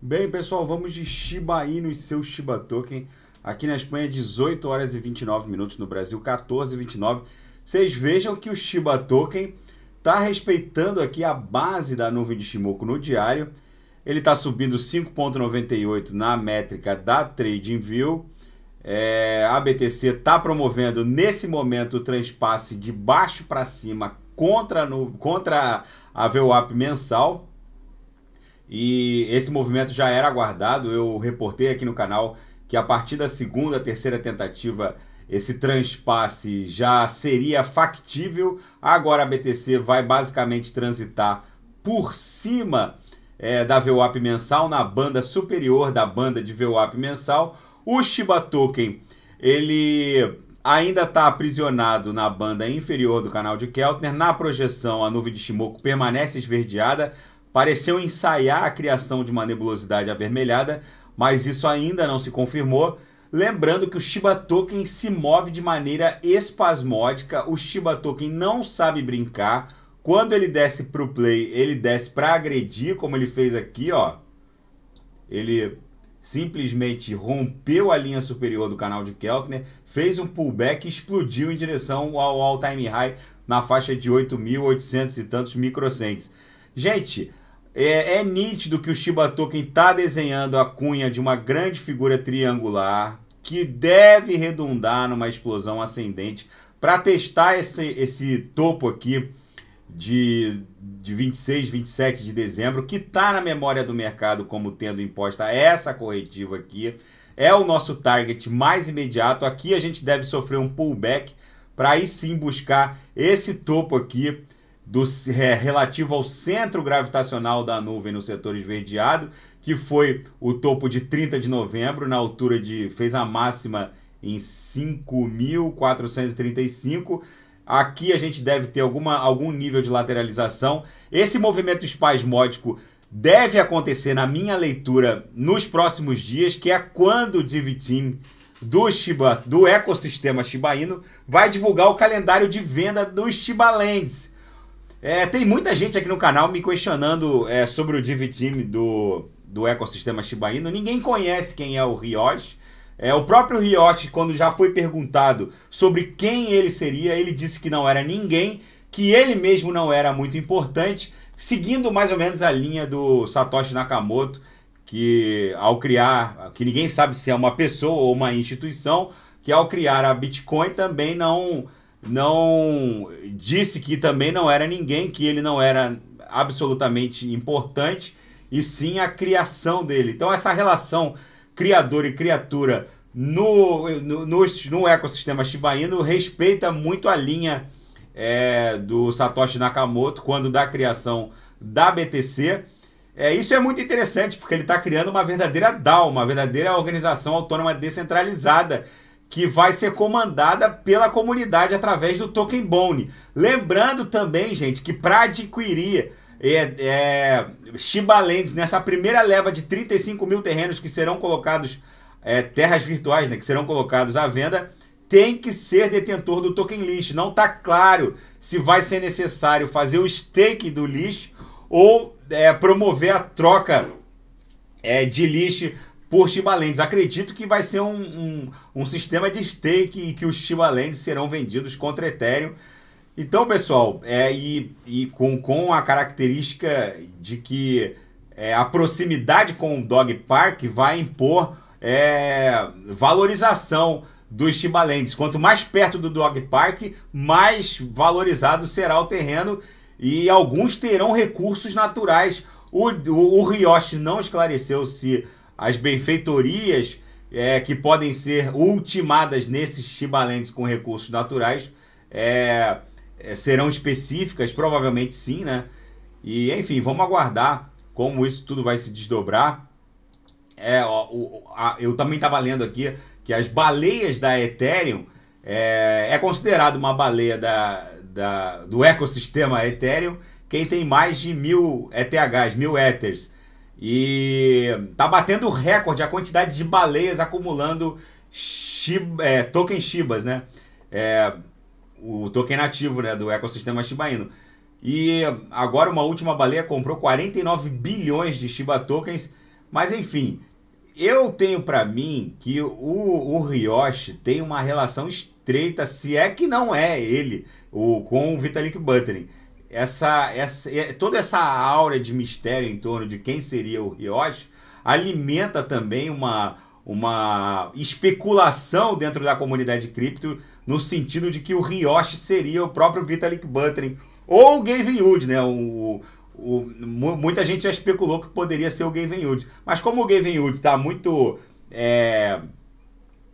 Bem, pessoal, vamos de Shiba Inu e seu Shiba Token. Aqui na Espanha, 18 horas e 29 minutos, no Brasil, 14 e 29. Vocês vejam que o Shiba Token está respeitando aqui a base da nuvem de Shimoku no diário. Ele está subindo 5,98 na métrica da TradingView. É, a BTC está promovendo nesse momento o transpasse de baixo para cima contra, no, contra a VWAP mensal. E esse movimento já era aguardado. Eu reportei aqui no canal que a partir da segunda, terceira tentativa, esse transpasse já seria factível. Agora a BTC vai basicamente transitar por cima é, da VWAP mensal, na banda superior da banda de VWAP mensal. O Shiba Token, ele ainda está aprisionado na banda inferior do canal de Keltner. Na projeção, a nuvem de Shimoku permanece esverdeada pareceu ensaiar a criação de uma nebulosidade avermelhada, mas isso ainda não se confirmou. Lembrando que o Shiba Token se move de maneira espasmódica, o Shiba Token não sabe brincar. Quando ele desce para o play, ele desce para agredir, como ele fez aqui, ó. Ele simplesmente rompeu a linha superior do canal de Keltner, fez um pullback e explodiu em direção ao all-time high na faixa de 8.800 e tantos microcents. Gente, é, é nítido que o Shiba Token está desenhando a cunha de uma grande figura triangular que deve redundar numa explosão ascendente para testar esse, esse topo aqui de, de 26, 27 de dezembro, que está na memória do mercado como tendo imposta essa corretiva aqui. É o nosso target mais imediato. Aqui a gente deve sofrer um pullback para aí sim buscar esse topo aqui do, é, relativo ao centro gravitacional da nuvem no setor esverdeado, que foi o topo de 30 de novembro, na altura de. fez a máxima em 5.435. Aqui a gente deve ter alguma, algum nível de lateralização. Esse movimento espasmódico deve acontecer, na minha leitura, nos próximos dias, que é quando o Divitim do Shiba, do ecossistema Shiba Inu, vai divulgar o calendário de venda dos Shiba Lands é, tem muita gente aqui no canal me questionando é, sobre o Div do, do ecossistema Shiba Inu. Ninguém conhece quem é o Ryoshi. É, o próprio Ryoshi, quando já foi perguntado sobre quem ele seria, ele disse que não era ninguém, que ele mesmo não era muito importante, seguindo mais ou menos a linha do Satoshi Nakamoto, que ao criar, que ninguém sabe se é uma pessoa ou uma instituição, que ao criar a Bitcoin também não não disse que também não era ninguém, que ele não era absolutamente importante, e sim a criação dele. Então, essa relação criador e criatura no, no, no, no ecossistema Shiba Inu respeita muito a linha é, do Satoshi Nakamoto quando da criação da BTC. É, isso é muito interessante porque ele está criando uma verdadeira DAO, uma verdadeira organização autônoma descentralizada que vai ser comandada pela comunidade através do Token Bone. Lembrando também, gente, que para adquirir é, é, Shiba Lands nessa primeira leva de 35 mil terrenos que serão colocados, é, terras virtuais, né, que serão colocados à venda, tem que ser detentor do token list. Não está claro se vai ser necessário fazer o stake do list ou é, promover a troca é, de list por Shibalands. Acredito que vai ser um, um, um sistema de stake e que os Shibalands serão vendidos contra Ethereum. Então, pessoal, é, e, e com, com a característica de que é, a proximidade com o Dog Park vai impor é, valorização dos Shibalands. Quanto mais perto do Dog Park, mais valorizado será o terreno e alguns terão recursos naturais. O, o, o não esclareceu se as benfeitorias é, que podem ser ultimadas nesses chibalentes com recursos naturais é, é, serão específicas, provavelmente sim, né? E enfim, vamos aguardar como isso tudo vai se desdobrar. É, ó, o, a, eu também estava lendo aqui que as baleias da Ethereum é, é considerado uma baleia da, da, do ecossistema Ethereum quem tem mais de mil ETHs, mil Ethers. E tá batendo recorde a quantidade de baleias acumulando Shiba, é, token Shibas, né? É, o token nativo né, do ecossistema Shiba Inu. E agora uma última baleia comprou 49 bilhões de Shiba tokens. Mas enfim, eu tenho para mim que o, o Ryoshi tem uma relação estreita, se é que não é ele, o, com o Vitalik Buterin. Essa, essa, toda essa aura de mistério em torno de quem seria o Ryoshi alimenta também uma, uma especulação dentro da comunidade cripto no sentido de que o Ryoshi seria o próprio Vitalik Buterin ou o Gavin Wood, né? O, o, muita gente já especulou que poderia ser o Gavin Wood. Mas como o Gavin Wood está muito é,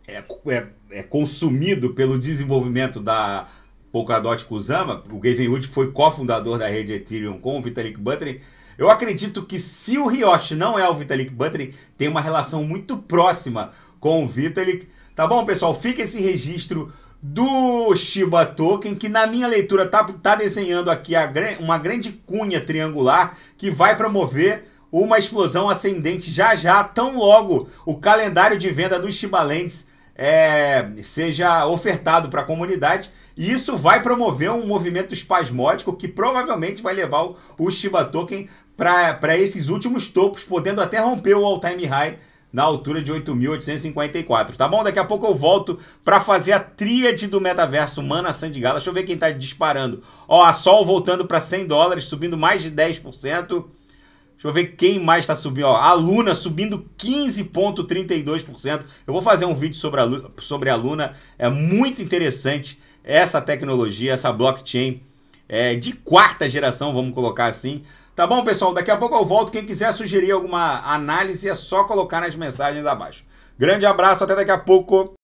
é, é, é, consumido pelo desenvolvimento da Polkadot Kusama, o Gavin Wood foi cofundador da rede Ethereum com o Vitalik Buterin, eu acredito que se o Ryoshi não é o Vitalik Buterin, tem uma relação muito próxima com o Vitalik. Tá bom, pessoal? Fica esse registro do Shiba Token, que na minha leitura tá, tá desenhando aqui a, uma grande cunha triangular que vai promover uma explosão ascendente já já, tão logo o calendário de venda dos Shiba Lens é, seja ofertado para a comunidade. E isso vai promover um movimento espasmódico que provavelmente vai levar o, Shiba Token para esses últimos topos, podendo até romper o all-time high na altura de 8.854, tá bom? Daqui a pouco eu volto para fazer a tríade do metaverso Mana Sandigala. Deixa eu ver quem tá disparando. Ó, a Sol voltando para 100 dólares, subindo mais de 10%. Deixa eu ver quem mais está subindo. Ó, a Luna subindo 15,32%. Eu vou fazer um vídeo sobre a, sobre a Luna. É muito interessante essa tecnologia, essa blockchain é, de quarta geração, vamos colocar assim. Tá bom, pessoal? Daqui a pouco eu volto. Quem quiser sugerir alguma análise é só colocar nas mensagens abaixo. Grande abraço, até daqui a pouco.